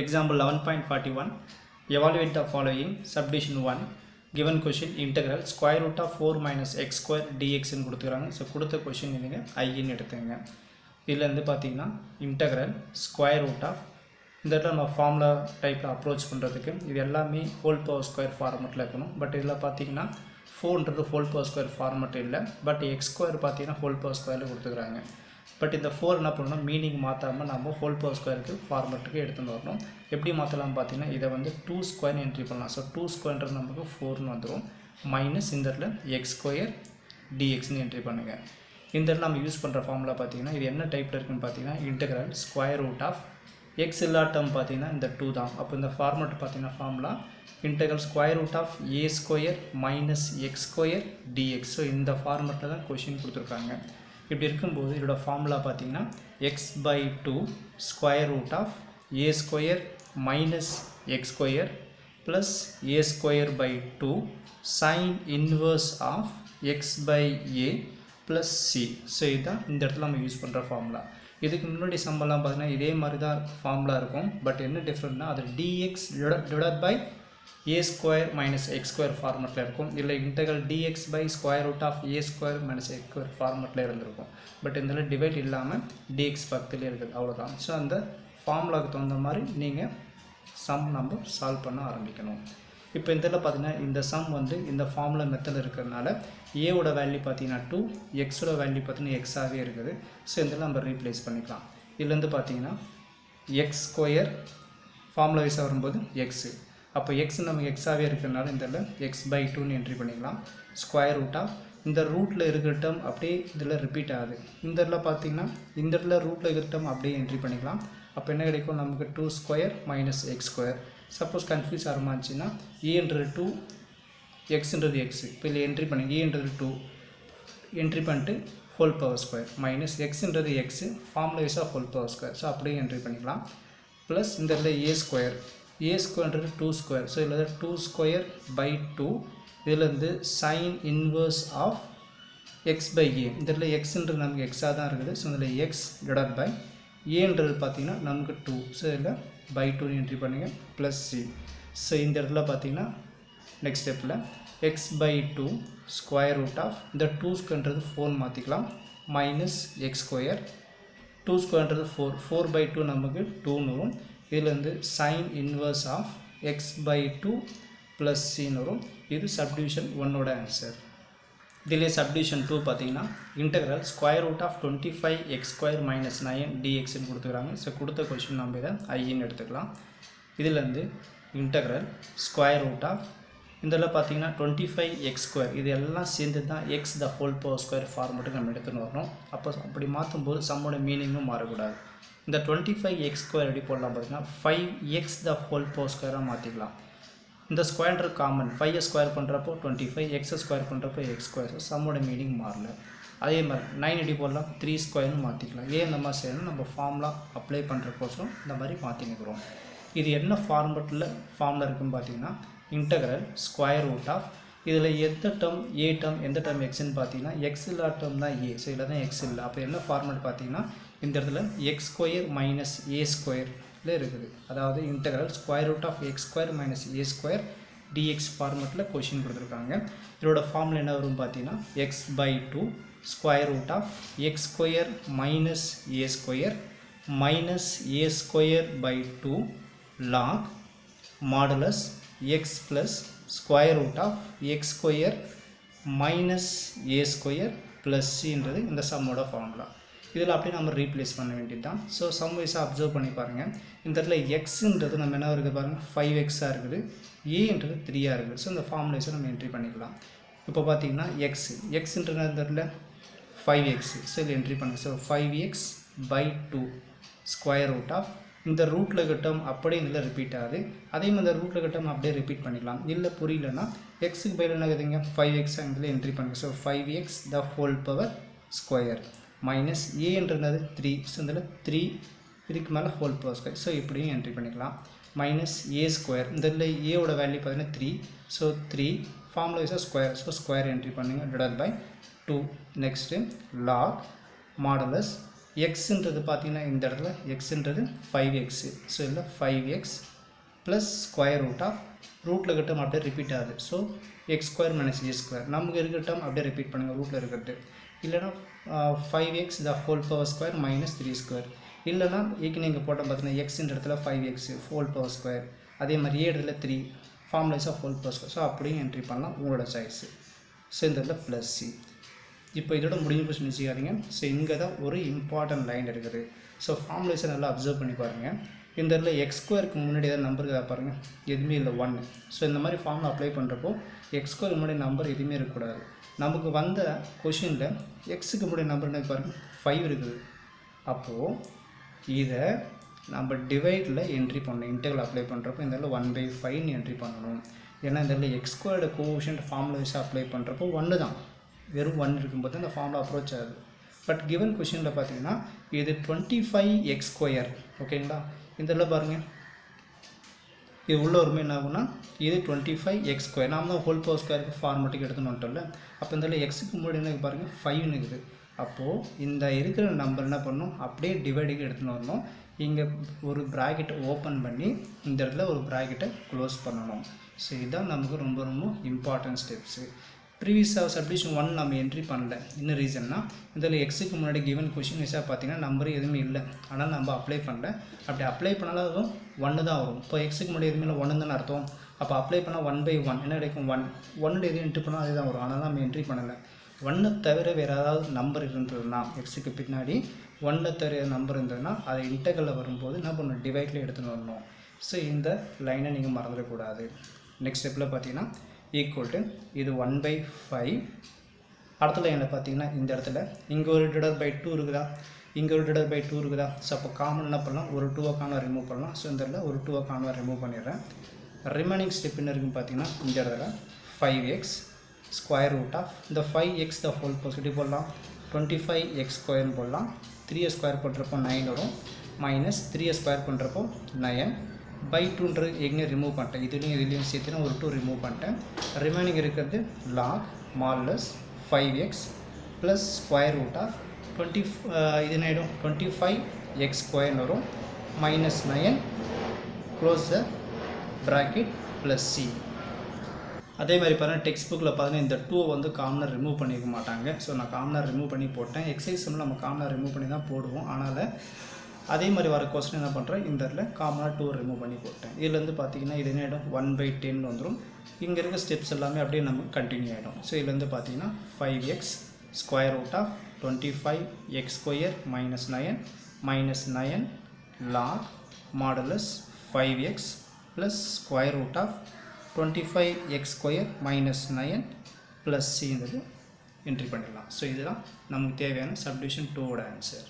Example 11.41 Evaluate the following subdivision 1 given question integral square root of 4 minus x square dx ன்னு கொடுத்துக்கிறாங்க. So கொடுத்த question நீங்கள் ஐன்னு எடுத்துங்க இதில் வந்து பார்த்தீங்கன்னா integral square root of இந்த இடத்துல நம்ம ஃபார்முலா டைப்பில் அப்ரோச் பண்ணுறதுக்கு இது எல்லாமே ஹோல் பவர் ஸ்கொயர் ஃபார்மெட்டில் இருக்கணும். பட் இதில் பார்த்தீங்கன்னா ஃபோர்ன்றது ஹோல் பவர் ஸ்கொயர் ஃபார்மெட் இல்லை. பட் எக்ஸ் ஸ்கொயர் பார்த்தீங்கன்னா ஹோல் பவர் ஸ்கொயரில் கொடுத்துக்கிறாங்க. பட் இந்த ஃபோர் என்ன பண்ணணும்? மீனிங் மாற்றாமல் நம்ம ஹோல் பவர் ஸ்கொயருக்கு ஃபார்மெட்டுக்கு எடுத்துகிட்டு வரணும். எப்படி மாற்றலாம் பார்த்தீங்கன்னா இதை வந்து டூ ஸ்கொயர் என்ட்ரி பண்ணலாம். ஸோ டூ ஸ்கொயர்ன்றது நமக்கு ஃபோர்னு வந்துடும் மைனஸ் இந்த இடத்துல எக்ஸ் ஸ்கொயர் டிஎக்ஸ்னு என்ட்ரி பண்ணுங்கள் இந்த இடத்துல நம்ம யூஸ் பண்ணுற ஃபார்முலா பார்த்தீங்கன்னா இது என்ன டைப்பில் இருக்குன்னு பார்த்தீங்கன்னா integral square root of x இல்லா டேர்ம் பார்த்தீங்கன்னா இந்த டூ தான். அப்போ இந்த ஃபார்மெட் பார்த்தீங்கன்னா formula integral square root of a square minus x square dx so இந்த ஃபார்மெட்டில் தான் கொஷின் கொடுத்துருக்காங்க. இப்படி இருக்கும்போது இதோட ஃபார்முலா பார்த்தீங்கன்னா x by two square root of a square minus x square plus a square by two sine inverse of x by a plus C so இதுதான் இந்த இடத்துல நம்ம யூஸ் பண்ணுற ஃபார்முலா இதுக்கு முன்னாடி சம்பளம் பார்த்தீங்கன்னா இதே மாதிரி தான் ஃபார்முலா இருக்கும். பட் என்ன டிஃப்ரெண்ட்னா அது dx divide by a square minus x square ஃபார்மெட்டில் இருக்கும். இல்லை integral dx by square root of a square minus x square ஃபார்மெட்டில் இருந்திருக்கும். பட் இதில் டிவைட் இல்லாமல் டிஎக்ஸ் பக்கத்துலேயே இருக்குது. அவ்வளோதான் ஸோ அந்த ஃபார்முலாவுக்கு தகுந்த மாதிரி நீங்கள் சம் நம்ம சால்வ் பண்ண ஆரம்பிக்கணும். இப்போ இந்த இதில் பார்த்தீங்கன்னா இந்த சம் வந்து இந்த ஃபார்முலா மெத்தட் இருக்கிறதுனால ஏவோட வேல்யூ பார்த்தீங்கன்னா டூ எக்ஸோட வேல்யூ பார்த்தீங்கன்னா எக்ஸாகவே இருக்குது. ஸோ இந்த நம்ம ரீப்ளேஸ் பண்ணிக்கலாம். இதுலேருந்து பார்த்தீங்கன்னா எக்ஸ் ஸ்கொயர் ஃபார்முலா வைஸாக வரும்போது எக்ஸு அப்போ எக்ஸ் நமக்கு எக்ஸாகவே இருக்கிறனால இந்த எக்ஸ் பை டூன்னு என்ட்ரி பண்ணிக்கலாம். ஸ்கொயர் ரூட் ஆஃப் இந்த ரூட்டில் இருக்கிற டேர்ம் அப்படியே இதில் ரிப்பீட் ஆகுது. இந்த இடத்துல பார்த்தீங்கன்னா இந்த இடத்துல ரூட்டில் இருக்கிற டேர்ம் அப்படியே என்ட்ரி பண்ணிக்கலாம். அப்போ என்ன கிடைக்கும்? நமக்கு two square minus x square suppose confuse ஆரம்பிச்சுன்னா ஏன்றது டூ எக்ஸ்ன்றது எக்ஸ் இப்போ இல்லை என்ட்ரி பண்ணி. ஏன்றது e டூ என்ட்ரி பண்ணிட்டு ஹோல் பவர் ஸ்கொயர் மைனஸ் எக்ஸ்ன்றது எக்ஸு ஃபார்முலா வைஸாக ஹோல் பவர் ஸ்கொயர் ஸோ அப்படியே என்ட்ரி பண்ணிக்கலாம். ப்ளஸ் இந்த இடத்துல ஏ ஸ்கொயர் ஏ ஸ்கொயர்ன்றது டூ ஸ்கொயர் ஸோ இதில் டூ ஸ்கொயர் பை டூ இதுலேருந்து sine inverse of x by a இதில் எக்ஸ்ன்றது நமக்கு எக்ஸாக தான் இருக்குது. ஸோ இதில் எக்ஸ் டிவைட் பை ஏன்றது பார்த்திங்கன்னா நமக்கு டூ ஸோ இதில் பை டூ என்ட்ரி பண்ணுங்க. ப்ளஸ் சி ஸோ இந்த இடத்துல பார்த்தீங்கன்னா நெக்ஸ்ட் ஸ்டெப்பில் x by two square root of இந்த டூ ஸ்கொயர்ன்றது ஃபோர் மாற்றிக்கலாம் மைனஸ் எக்ஸ் ஸ்கொயர் டூ ஸ்கொயர்ன்றது ஃபோர் ஃபோர் பை டூ நமக்கு டூன்னு வரும். இதுலேருந்து sine inverse of x by two plus சின்னு வரும். இது சப்டிவிஷன் ஒன்னோட ஆன்சர் இதிலே சப்டிவிஷன் டூ பார்த்தீங்கன்னா integral square root of twenty five x square minus nine டிஎக்ஸ்னு கொடுத்துக்கிறாங்க ஸோ கொடுத்த கொஷின் நம்ம இதை ஐன்னு எடுத்துக்கலாம். இதுலேருந்து இன்டெக்ரல் ஸ்கொயர் ரூட் ஆஃப் இதில் பார்த்தீங்கன்னா டுவெண்ட்டி ஃபைவ் எக்ஸ் ஸ்கொயர் இது எல்லாம் சேர்ந்து தான் x the whole power square ஃபார்மெட்டுக்கு நம்ம எடுத்துன்னு வரணும். அப்போ அப்படி மாற்றும்போது சம்மோட மீனிங்கும் மாறக்கூடாது. இந்த டுவெண்ட்டி ஃபைவ் எக்ஸ் ஸ்கொயர் எப்படி போடலாம் பார்த்தீங்கன்னா five x the whole power ஸ்கொயராக மாற்றிக்கலாம் இந்த ஸ்கொயர் காமன் ஃபைவ் ஸ்கொயர் பண்ணுறப்போ டுவெண்ட்டி ஃபைவ் எக்ஸ் ஸ்கொயர் பண்ணுறப்போ எக்ஸ் ஸ்கொயர் சம்மோட மீனிங் மாறல. அதே மாதிரி நைன் எப்படி போடலாம்? த்ரீ ஸ்கொயர்னு மாற்றிக்கலாம் ஏன் இந்த மாதிரி செய்யணும் நம்ம ஃபார்முலா அப்ளை பண்ணுறக்கோசரம் இந்த மாதிரி மாற்றினுக்கிறோம் இது என்ன ஃபார்மெட்டில் ஃபார்மில் இருக்குன்னு பார்த்தீங்கன்னா இன்டகரல் ஸ்கொயர் ரூட் ஆஃப் இதில் எந்த டேர்ம் ஏ டேர்ம் எந்த டேர்ம் எக்ஸ்ன்னு பார்த்தீங்கன்னா எக்ஸ் இல்லா டேர்ம் தான் ஏ ஸோ இதில் தான் எக்ஸ் இல்லை. அப்போ என்ன ஃபார்மெட் பார்த்தீங்கன்னா இந்த இடத்துல எக்ஸ் ஸ்கொயர் மைனஸ் ஏ ஸ்கொயரில் இருக்குது. அதாவது integral square root of x square minus a square dx ஃபார்மெட்டில் question கொடுத்துருக்காங்க. இதோட ஃபார்மில் என்ன வரும் பார்த்தீங்கன்னா x by two square root of x square minus a square minus a square by two log modulus x plus square root of x square minus a square plus சின்றது இந்த சம்மோட formula இதில் அப்படியே நம்ம ரீப்ளேஸ் பண்ண வேண்டியது தான் so some வைஸாக observe பண்ணி பாருங்கள் இந்த இடத்துல எக்ஸுன்றது நம்ம என்ன இருக்குது பாருங்கள் ஃபைவ் எக்ஸாக இருக்குது. ஏன்றது த்ரீயாக இருக்குது. ஸோ இந்த ஃபார்முலேஸை நம்ம என்ட்ரி பண்ணிக்கலாம். இப்போ பார்த்தீங்கன்னா எக்ஸ் எக்ஸுன்றது இந்த இடத்துல ஃபைவ் எக்ஸ் ஸோ இதில் என்ட்ரி பண்ணுங்கள் so five x by two square root of இந்த ரூட்டில் கட்டம் அப்படியே இதில் ரிப்பீட் ஆகுது. அதே மாதிரி இந்த ரூட்டில் கட்டம் அப்படியே ரிப்பீட் பண்ணிக்கலாம் இல்லை புரியலன்னா எக்ஸுக்கு பதில் என்ன இருக்குதுங்க ஃபைவ் எக்ஸ் இதில் என்ட்ரி பண்ணுங்க. So five x the whole power square minus ஏன்றது த்ரீ ஸோ இதில் த்ரீ இதுக்கு மேலே ஹோல் பவர் ஸ்கொயர் ஸோ இப்படியும் என்ட்ரி பண்ணிக்கலாம். மைனஸ் ஏ ஸ்கொயர் இந்த இதில் ஏவோட வேல்யூ பார்த்தீங்கன்னா த்ரீ ஸோ த்ரீ ஃபார்முலா வைஸாக ஸ்கொயர் ஸோ ஸ்கொயர் என்ட்ரி பண்ணுங்கள் divide by two next log modulus எக்ஸுன்றது பார்த்தீங்கன்னா இந்த இடத்துல எக்ஸுன்றது ஃபைவ் எக்ஸு ஸோ இதில் five x plus square root of ரூட்டில் கிட்ட அப்படியே ரிப்பீட் ஆகுது. So x square minus a square நமக்கு இருக்கிற அப்படியே ரிப்பீட் பண்ணுங்கள் ரூட்டில் இருக்கிறது. இல்லைனா five x the whole power square minus three square இல்லைனா ஏற்கனவே நீங்கள் போட்டோம் பார்த்தீங்கன்னா எக்ஸுன்ற இடத்துல five x whole power square அதே மாதிரி ஏ இடத்துல த்ரீ ஃபார்முலைஸாக ஹோல் பவர் ஸ்கொயர் ஸோ அப்படியும் என்ட்ரி பண்ணலாம். உங்களோட சாய்ஸு ஸோ இந்த இடத்துல ப்ளஸ் சி இப்போ இதோட முடிஞ்சு போச்சு நினச்சிக்காதீங்க ஸோ இங்கே தான் ஒரு இம்பார்ட்டன்ட் லைன் இருக்குது. ஸோ ஃபார்முலேஷன் நல்லா அப்சர்வ் பண்ணி பாருங்கள் இந்த இடத்துல எக்ஸ் ஸ்கொயருக்கு முன்னாடி ஏதாவது நம்பர் இருக்கா பாருங்கள் எதுவுமே இல்லை ஒன்று ஸோ இந்த மாதிரி ஃபார்மில் அப்ளை பண்ணுறப்போ எக்ஸ் ஸ்கொயருக்கு முன்னாடி நம்பர் எதுவுமே இருக்கக்கூடாது. நமக்கு வந்த கொஷினில் எக்ஸுக்கு முன்னாடி நம்பர் என்ன பாருங்கள் ஃபைவ் இருக்குது. அப்போது இதை நம்ம டிவைடில் என்ட்ரி பண்ணணும். இன்டெகிரல் அப்ளை பண்ணுறப்போ இந்த இடத்துல ஒன் பை ஃபைவ்னு என்ட்ரி பண்ணணும். ஏன்னா இந்த இடத்துல x squared quotient formula apply பண்ணுறப்போ ஒன்று தான். வெறும் ஒன் இருக்கும்போது அந்த ஃபார்முலா அப்ரோச் ஆகுது. பட் கிவன் கொஷினில் பார்த்தீங்கன்னா இது டுவெண்ட்டி ஃபைவ் எக்ஸ் ஸ்கொயர் ஓகேங்களா இந்த பாருங்கள் இது உள்ள வருமே என்ன ஆகும்னா இது டுவெண்ட்டி ஃபைவ் எக்ஸ் ஸ்கொயர் நாம தான் ஹோல் பவர் ஸ்கொயருக்கு ஃபார்மெட்டுக்கு எடுத்துன்னு வந்துட்டோம்ல. அப்போ இந்த எக்ஸுக்கு முன்னாடி என்ன பாருங்கள் ஃபைவ்னு இருக்குது அப்போது இந்த இருக்கிற நம்பர் என்ன பண்ணணும் அப்படியே டிவைடுக்கு எடுத்துன்னு வரணும். இங்கே ஒரு ப்ராக்கெட்டை ஓப்பன் பண்ணி இந்த இடத்துல ஒரு ப்ராக்கெட்டை க்ளோஸ் பண்ணணும். ஸோ இதுதான் நமக்கு ரொம்ப ரொம்ப இம்பார்ட்டன்ட் ஸ்டெப்ஸு ப்ரீவியஸாக சப்டிஷன் ஒன் நம்ம என்ட்ரி பண்ணல. என்ன ரீசன்னா இதில் எக்ஸுக்கு முன்னாடி கிவன் கொஷின் வைஸாக பார்த்தீங்கன்னா நம்பர் எதுவுமே இல்லை. ஆனால் நம்ம அப்ளை பண்ணல. அப்படி அப்ளை பண்ணாலும் அதுவும் ஒன்று தான் வரும். இப்போ எக்ஸுக்கு முன்னாடி எதுவுமே இல்லை ஒன்று தானே அர்த்தம். அப்போ அப்ளை பண்ணால் ஒன் பை ஒன் என்ன கிடைக்கும்? ஒன் ஒன்று எதுவும் என்ட்ரி பண்ணால் அதே தான் வரும். ஆனால் நம்ம என்ட்ரி பண்ணலை. ஒன்றை தவிர வேறு ஏதாவது நம்பர் இருந்ததுன்னா எக்ஸுக்கு பின்னாடி ஒன்றை தவிர நம்பர் இருந்ததுன்னா அதை இன்டகலில் வரும்போது என்ன பண்ணணும்? டிவைடில் எடுத்துன்னு வரணும். ஸோ இந்த லைனை நீங்கள் மறந்துடக்கூடாது. நெக்ஸ்ட் ஸ்டெப்பில் பார்த்தீங்கன்னா ஈக்குவல் டு இது ஒன் பை ஃபைவ் அடுத்த லைனில் பார்த்தீங்கன்னா இந்த இடத்துல இங்கே ஒரு டிடர் பை டூ இருக்குதா? இங்கே ஒரு டிடர் பை டூ இருக்குதா? ஸோ அப்போ காமன் என்ன பண்ணலாம்? ஒரு டூவை காண ரிமூவ் பண்ணலாம். ஸோ இந்த இடத்துல ஒரு டூவை காண ரிமூவ் பண்ணிடுறேன். ரிமைனிங் ஸ்டெப் என்ன இருக்குன்னு பார்த்தீங்கன்னா இந்த இடத்துல five x square root of இந்த five x the whole positive போடலாம். டுவெண்ட்டி ஃபைவ் எக்ஸ் ஸ்கொயர்னு போடலாம். த்ரீயை ஸ்கொயர் பண்ணுறப்போ நைன் வரும். மைனஸ் த்ரீயை ஸ்கொயர் பண்ணுறப்போ நயன் பை டூன்றது எங்கே ரிமூவ் பண்ணிட்டேன். இதுலேயும் இதுலேயும் சேர்த்து ஒரு டூ ரிமூவ் பண்ணிட்டேன். ரிமைனிங் இருக்கிறது log modulus five x plus square root of twenty இது என்ன ஆகிடும் டுவெண்ட்டி ஃபைவ் எக்ஸ் ஸ்கொயர்னு வரும். Minus nine close the bracket plus c அதே மாதிரி பாருங்கள் டெக்ஸ்ட் புக்கில் பார்த்தீங்கன்னா இந்த டூ வந்து காமனாக ரிமூவ் பண்ணிக்க மாட்டாங்க. ஸோ நான் காமனாக ரிமூவ் பண்ணி போட்டேன். எக்ஸசைஸ் நம்ம காமனாக ரிமூவ் பண்ணி தான் போடுவோம். ஆனால் அதே மாதிரி வர கொஸ்டின் என்ன பண்ணுறேன் இந்த இடத்துல காமனாக டூ ரிமூவ் பண்ணி போட்டேன். இதுலேருந்து பார்த்தீங்கன்னா இது என்ன ஆகிடும் ஒன் பை டென் வந்துடும் இங்கே இருக்க ஸ்டெப்ஸ் எல்லாமே அப்படியே நமக்கு கண்டினியூ ஆகிடும் ஸோ இதுலேருந்து பார்த்தீங்கன்னா five x square root of twenty five x square minus nine minus nine log modulus five x plus square root of twenty five x square minus nine plus சின்றது entry பண்ணிடலாம். So இதெல்லாம் நமக்கு தேவையான subdivision டூவோட answer